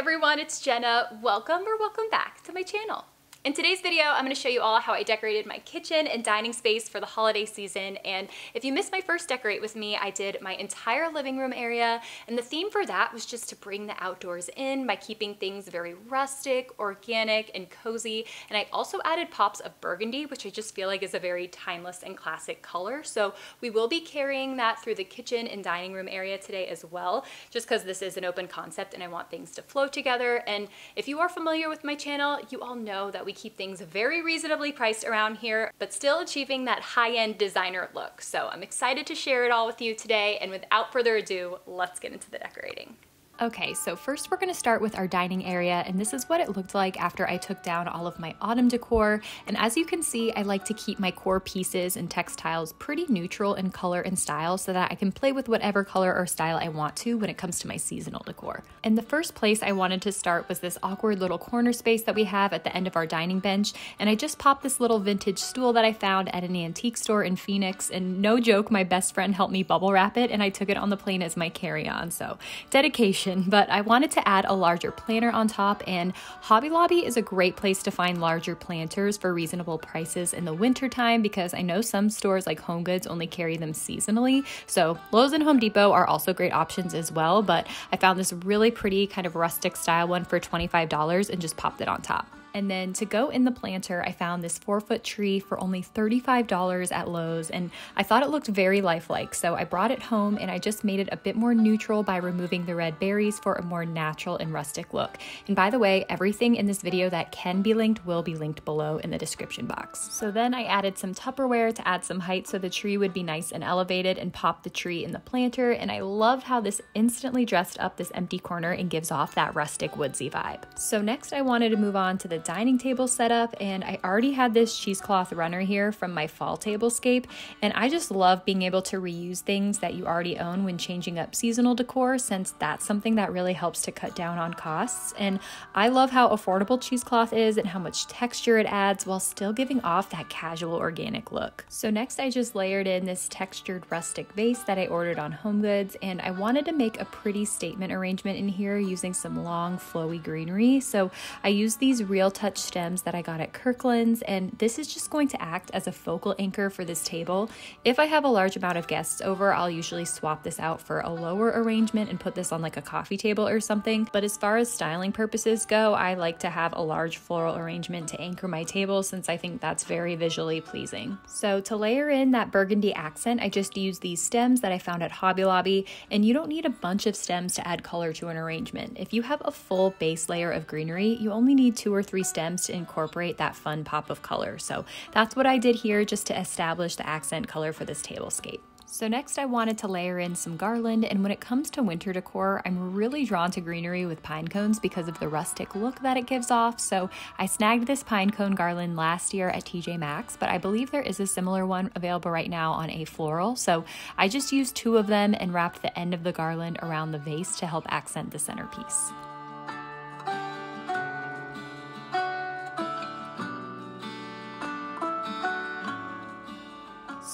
Everyone, it's Jenna. Welcome or welcome back to my channel. In today's video, I'm gonna show you all how I decorated my kitchen and dining space for the holiday season. And if you missed my first decorate with me, I did my entire living room area. And the theme for that was just to bring the outdoors in by keeping things very rustic, organic, and cozy. And I also added pops of burgundy, which I just feel like is a very timeless and classic color. So we will be carrying that through the kitchen and dining room area today as well, just because this is an open concept and I want things to flow together. And if you are familiar with my channel, you all know that we we keep things very reasonably priced around here, but still achieving that high-end designer look. So I'm excited to share it all with you today, and without further ado, let's get into the decorating. Okay, so first we're gonna start with our dining area, and this is what it looked like after I took down all of my autumn decor. And as you can see, I like to keep my core pieces and textiles pretty neutral in color and style so that I can play with whatever color or style I want to when it comes to my seasonal decor. And the first place I wanted to start was this awkward little corner space that we have at the end of our dining bench, and I just popped this little vintage stool that I found at an antique store in Phoenix, and no joke, my best friend helped me bubble wrap it, and I took it on the plane as my carry-on, so dedication but I wanted to add a larger planter on top and Hobby Lobby is a great place to find larger planters for reasonable prices in the winter time because I know some stores like Home Goods only carry them seasonally. So Lowe's and Home Depot are also great options as well, but I found this really pretty kind of rustic style one for $25 and just popped it on top. And then to go in the planter, I found this four foot tree for only $35 at Lowe's, and I thought it looked very lifelike. So I brought it home and I just made it a bit more neutral by removing the red berries for a more natural and rustic look. And by the way, everything in this video that can be linked will be linked below in the description box. So then I added some Tupperware to add some height so the tree would be nice and elevated and pop the tree in the planter. And I loved how this instantly dressed up this empty corner and gives off that rustic woodsy vibe. So next I wanted to move on to the dining table set up and I already had this cheesecloth runner here from my fall tablescape and I just love being able to reuse things that you already own when changing up seasonal decor since that's something that really helps to cut down on costs and I love how affordable cheesecloth is and how much texture it adds while still giving off that casual organic look. So next I just layered in this textured rustic vase that I ordered on HomeGoods and I wanted to make a pretty statement arrangement in here using some long flowy greenery so I used these real touch stems that I got at Kirkland's, and this is just going to act as a focal anchor for this table. If I have a large amount of guests over, I'll usually swap this out for a lower arrangement and put this on like a coffee table or something. But as far as styling purposes go, I like to have a large floral arrangement to anchor my table since I think that's very visually pleasing. So to layer in that burgundy accent, I just used these stems that I found at Hobby Lobby, and you don't need a bunch of stems to add color to an arrangement. If you have a full base layer of greenery, you only need two or three three stems to incorporate that fun pop of color. So that's what I did here just to establish the accent color for this tablescape. So next I wanted to layer in some garland and when it comes to winter decor, I'm really drawn to greenery with pine cones because of the rustic look that it gives off. So I snagged this pine cone garland last year at TJ Maxx, but I believe there is a similar one available right now on Afloral. So I just used two of them and wrapped the end of the garland around the vase to help accent the centerpiece.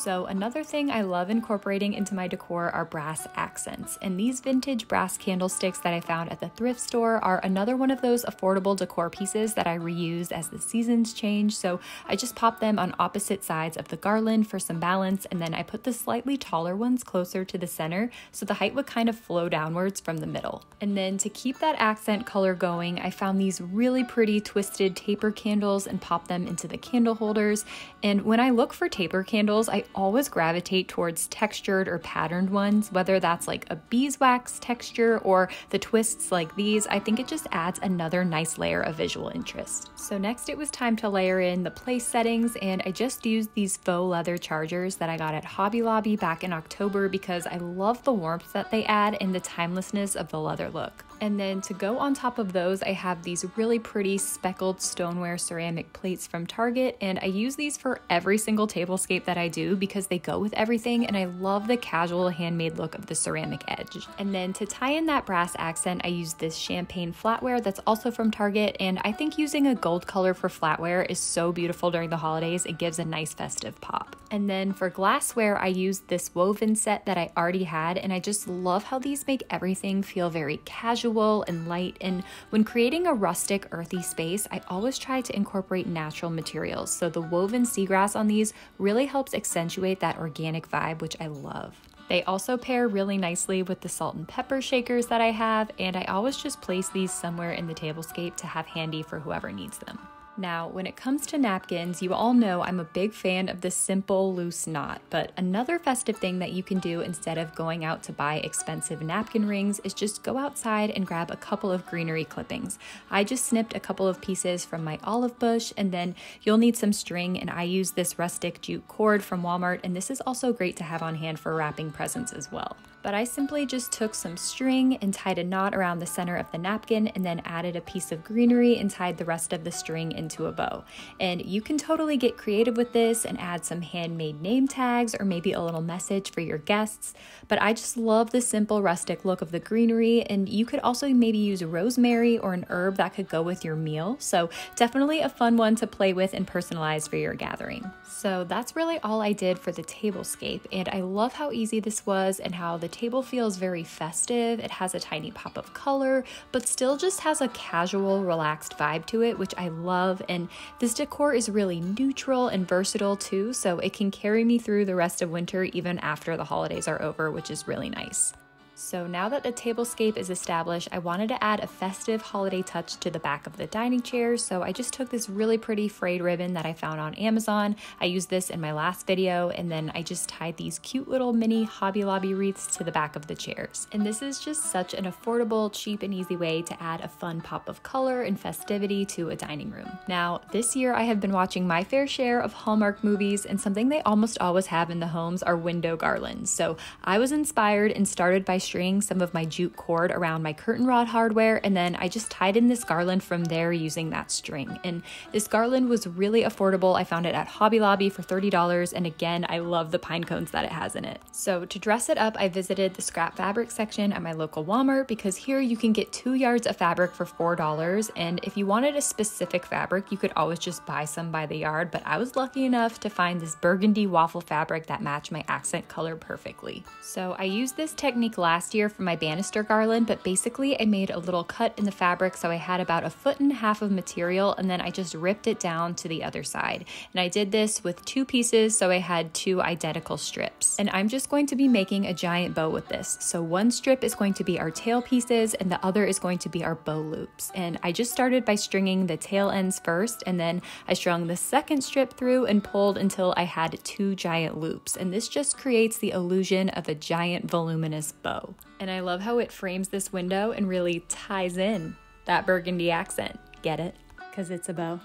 So another thing I love incorporating into my decor are brass accents. And these vintage brass candlesticks that I found at the thrift store are another one of those affordable decor pieces that I reuse as the seasons change. So I just pop them on opposite sides of the garland for some balance. And then I put the slightly taller ones closer to the center so the height would kind of flow downwards from the middle. And then to keep that accent color going, I found these really pretty twisted taper candles and pop them into the candle holders. And when I look for taper candles, I always gravitate towards textured or patterned ones, whether that's like a beeswax texture or the twists like these. I think it just adds another nice layer of visual interest. So next it was time to layer in the place settings and I just used these faux leather chargers that I got at Hobby Lobby back in October because I love the warmth that they add and the timelessness of the leather look. And then to go on top of those, I have these really pretty speckled stoneware ceramic plates from Target, and I use these for every single tablescape that I do because they go with everything, and I love the casual handmade look of the ceramic edge. And then to tie in that brass accent, I use this champagne flatware that's also from Target, and I think using a gold color for flatware is so beautiful during the holidays, it gives a nice festive pop. And then for glassware, I used this woven set that I already had, and I just love how these make everything feel very casual and light. And when creating a rustic, earthy space, I always try to incorporate natural materials. So the woven seagrass on these really helps accentuate that organic vibe, which I love. They also pair really nicely with the salt and pepper shakers that I have, and I always just place these somewhere in the tablescape to have handy for whoever needs them. Now, when it comes to napkins, you all know I'm a big fan of the simple loose knot, but another festive thing that you can do instead of going out to buy expensive napkin rings is just go outside and grab a couple of greenery clippings. I just snipped a couple of pieces from my olive bush, and then you'll need some string, and I use this rustic jute cord from Walmart, and this is also great to have on hand for wrapping presents as well but I simply just took some string and tied a knot around the center of the napkin and then added a piece of greenery and tied the rest of the string into a bow. And you can totally get creative with this and add some handmade name tags or maybe a little message for your guests. But I just love the simple rustic look of the greenery and you could also maybe use rosemary or an herb that could go with your meal. So definitely a fun one to play with and personalize for your gathering. So that's really all I did for the tablescape and I love how easy this was and how the table feels very festive. It has a tiny pop of color, but still just has a casual, relaxed vibe to it, which I love. And this decor is really neutral and versatile too, so it can carry me through the rest of winter even after the holidays are over, which is really nice. So now that the tablescape is established, I wanted to add a festive holiday touch to the back of the dining chairs. So I just took this really pretty frayed ribbon that I found on Amazon. I used this in my last video, and then I just tied these cute little mini Hobby Lobby wreaths to the back of the chairs. And this is just such an affordable, cheap, and easy way to add a fun pop of color and festivity to a dining room. Now, this year I have been watching my fair share of Hallmark movies, and something they almost always have in the homes are window garlands. So I was inspired and started by string some of my jute cord around my curtain rod hardware, and then I just tied in this garland from there using that string. And this garland was really affordable. I found it at Hobby Lobby for $30, and again, I love the pine cones that it has in it. So to dress it up, I visited the scrap fabric section at my local Walmart because here you can get two yards of fabric for $4, and if you wanted a specific fabric, you could always just buy some by the yard, but I was lucky enough to find this burgundy waffle fabric that matched my accent color perfectly. So I used this technique last last year for my banister garland, but basically I made a little cut in the fabric so I had about a foot and a half of material and then I just ripped it down to the other side. And I did this with two pieces so I had two identical strips. And I'm just going to be making a giant bow with this. So one strip is going to be our tail pieces and the other is going to be our bow loops. And I just started by stringing the tail ends first and then I strung the second strip through and pulled until I had two giant loops. And this just creates the illusion of a giant voluminous bow. And I love how it frames this window and really ties in that burgundy accent. Get it? Because it's a bow.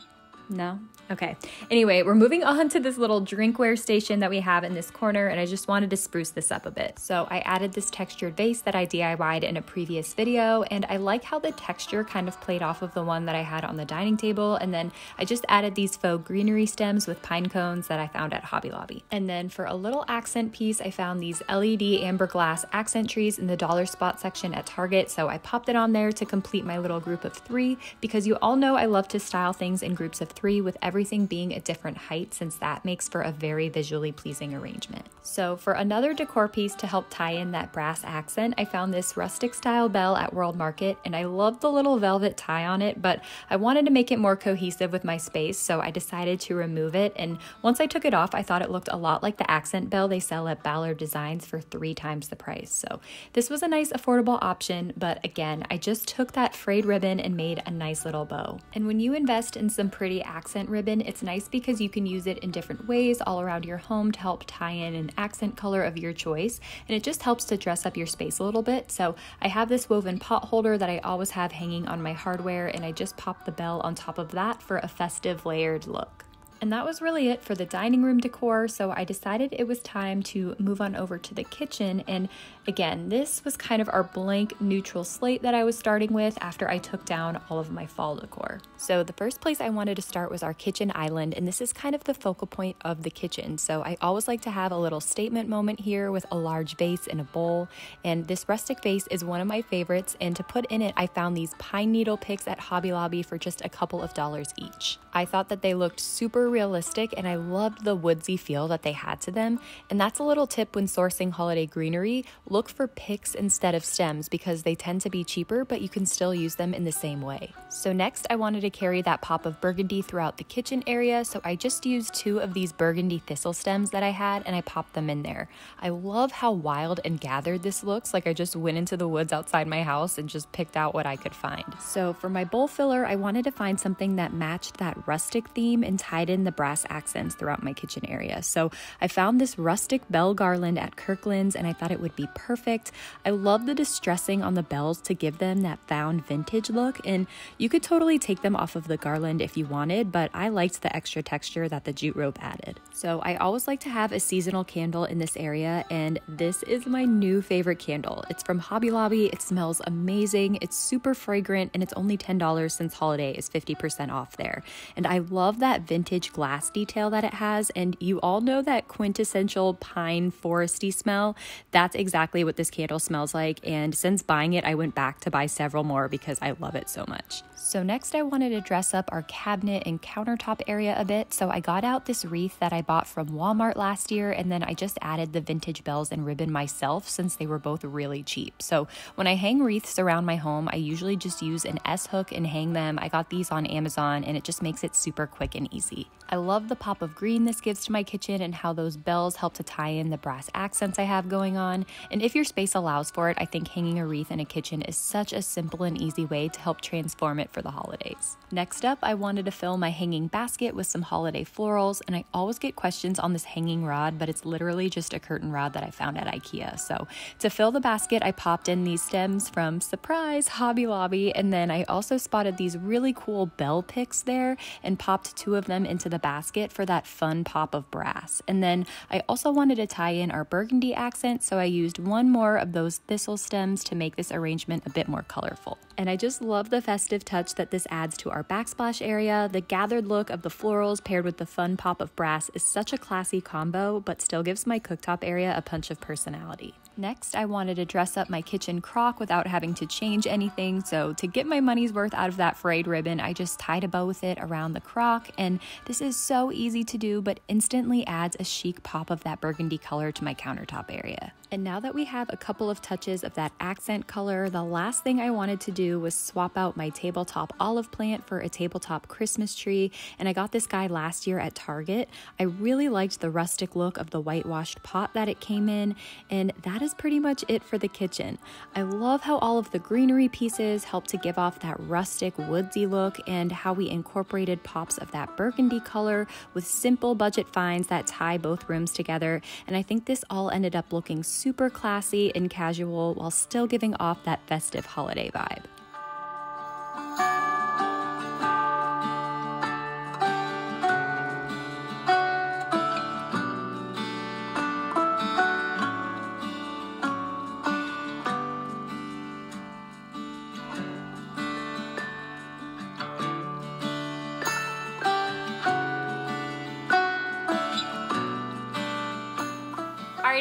No? Okay. Anyway, we're moving on to this little drinkware station that we have in this corner, and I just wanted to spruce this up a bit. So I added this textured vase that I DIY'd in a previous video, and I like how the texture kind of played off of the one that I had on the dining table, and then I just added these faux greenery stems with pine cones that I found at Hobby Lobby. And then for a little accent piece, I found these LED amber glass accent trees in the dollar spot section at Target, so I popped it on there to complete my little group of three, because you all know I love to style things in groups of three with everything being a different height since that makes for a very visually pleasing arrangement. So for another decor piece to help tie in that brass accent, I found this rustic style bell at World Market and I love the little velvet tie on it, but I wanted to make it more cohesive with my space, so I decided to remove it. And once I took it off, I thought it looked a lot like the accent bell they sell at Ballard Designs for three times the price. So this was a nice affordable option, but again, I just took that frayed ribbon and made a nice little bow. And when you invest in some pretty accent ribbon. It's nice because you can use it in different ways all around your home to help tie in an accent color of your choice. And it just helps to dress up your space a little bit. So I have this woven pot holder that I always have hanging on my hardware and I just popped the bell on top of that for a festive layered look. And that was really it for the dining room decor, so I decided it was time to move on over to the kitchen. And again, this was kind of our blank neutral slate that I was starting with after I took down all of my fall decor. So the first place I wanted to start was our kitchen island, and this is kind of the focal point of the kitchen. So I always like to have a little statement moment here with a large vase and a bowl. And this rustic vase is one of my favorites, and to put in it, I found these pine needle picks at Hobby Lobby for just a couple of dollars each. I thought that they looked super realistic and I loved the woodsy feel that they had to them. And that's a little tip when sourcing holiday greenery. Look for picks instead of stems because they tend to be cheaper, but you can still use them in the same way. So next I wanted to carry that pop of burgundy throughout the kitchen area. So I just used two of these burgundy thistle stems that I had and I popped them in there. I love how wild and gathered this looks. Like I just went into the woods outside my house and just picked out what I could find. So for my bowl filler, I wanted to find something that matched that rustic theme and tied in the brass accents throughout my kitchen area. So I found this rustic bell garland at Kirkland's and I thought it would be perfect. I love the distressing on the bells to give them that found vintage look and you could totally take them off of the garland if you wanted, but I liked the extra texture that the jute rope added. So I always like to have a seasonal candle in this area and this is my new favorite candle. It's from Hobby Lobby. It smells amazing. It's super fragrant and it's only $10 since holiday is 50% off there. And I love that vintage glass detail that it has. And you all know that quintessential pine foresty smell. That's exactly what this candle smells like. And since buying it, I went back to buy several more because I love it so much. So next I wanted to dress up our cabinet and countertop area a bit. So I got out this wreath that I bought from Walmart last year and then I just added the vintage bells and ribbon myself since they were both really cheap. So when I hang wreaths around my home, I usually just use an S hook and hang them. I got these on Amazon and it just makes it super quick and easy. I love the pop of green this gives to my kitchen and how those bells help to tie in the brass accents I have going on. And if your space allows for it, I think hanging a wreath in a kitchen is such a simple and easy way to help transform it for the holidays. Next up, I wanted to fill my hanging basket with some holiday florals, and I always get questions on this hanging rod, but it's literally just a curtain rod that I found at IKEA. So to fill the basket, I popped in these stems from Surprise Hobby Lobby, and then I also spotted these really cool bell picks there and popped two of them into the basket for that fun pop of brass. And then I also wanted to tie in our burgundy accent, so I used one more of those thistle stems to make this arrangement a bit more colorful. And I just love the festive touch that this adds to our backsplash area. The gathered look of the florals paired with the fun pop of brass is such a classy combo, but still gives my cooktop area a punch of personality. Next, I wanted to dress up my kitchen crock without having to change anything, so to get my money's worth out of that frayed ribbon, I just tied a bow with it around the crock, and this is so easy to do, but instantly adds a chic pop of that burgundy color to my countertop area. And now that we have a couple of touches of that accent color, the last thing I wanted to do was swap out my tabletop olive plant for a tabletop Christmas tree, and I got this guy last year at Target. I really liked the rustic look of the whitewashed pot that it came in, and that that is pretty much it for the kitchen. I love how all of the greenery pieces help to give off that rustic woodsy look and how we incorporated pops of that burgundy color with simple budget finds that tie both rooms together. And I think this all ended up looking super classy and casual while still giving off that festive holiday vibe.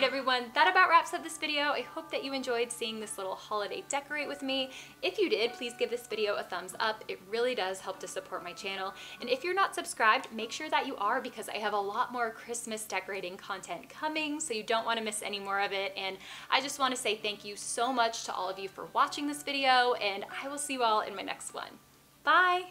Everyone, that about wraps up this video. I hope that you enjoyed seeing this little holiday decorate with me. If you did, please give this video a thumbs up. It really does help to support my channel. And if you're not subscribed, make sure that you are because I have a lot more Christmas decorating content coming, so you don't want to miss any more of it. And I just want to say thank you so much to all of you for watching this video, and I will see you all in my next one. Bye!